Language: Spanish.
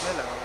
schneller.